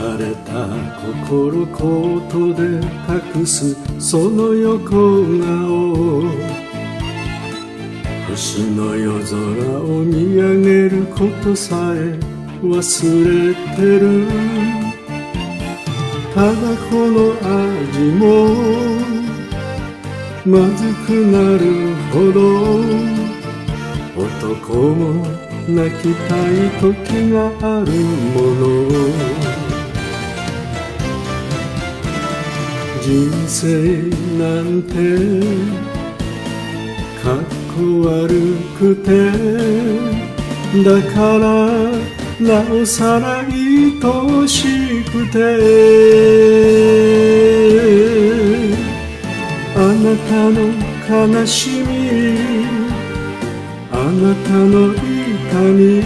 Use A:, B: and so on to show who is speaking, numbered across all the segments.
A: 疲れた心コートで隠すその横顔星の夜空を見上げることさえ忘れてる。ただこの味もまずくなるほど。男も泣きたい時があるもの。人生なんてかっこ悪くてだからなおさら愛しくてあなたの悲しみあなたの痛み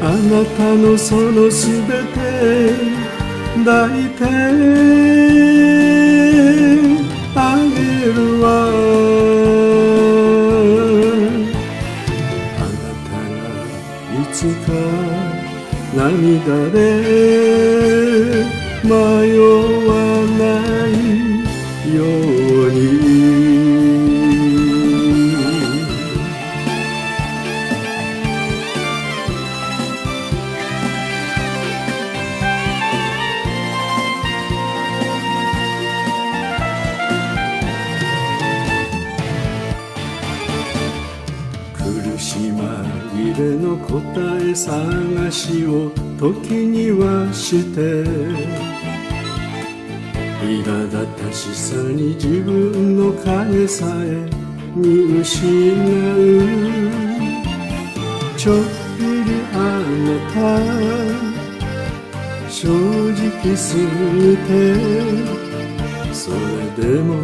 A: あなたのそのすべて抱いてあげるわあなたがいつか涙で迷わ答え探しを時にはして。苛立たしさに自分の影さえ見失う。ちょっぴりあなた正直すぎて。それでも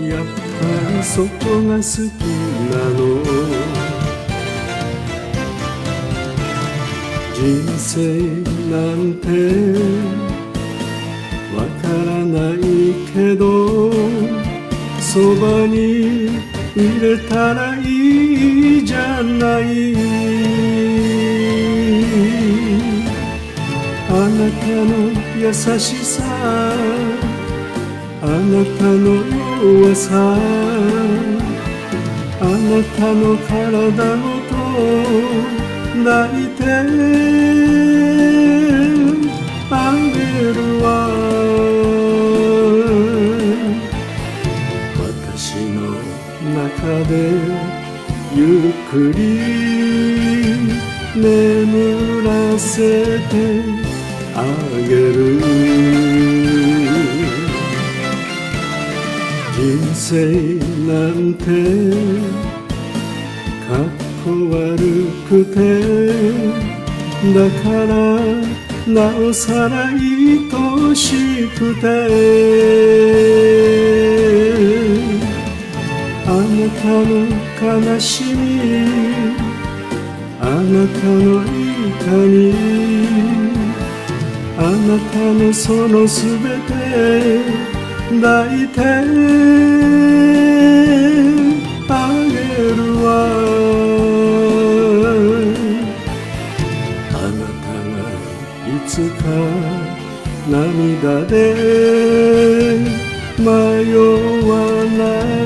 A: やっぱりそこが好きなの。人生なんてわからないけどそばに入れたらいいじゃない。あなたの優しさあなたの弱さあなたの体ごと抱いてあげるわ私の中でゆっくり眠らせてあげる。人生なんてかっこ悪くてだからなおさら愛しくてあなたの悲しみあなたの痛みあなたのそのすべて抱いて迷わない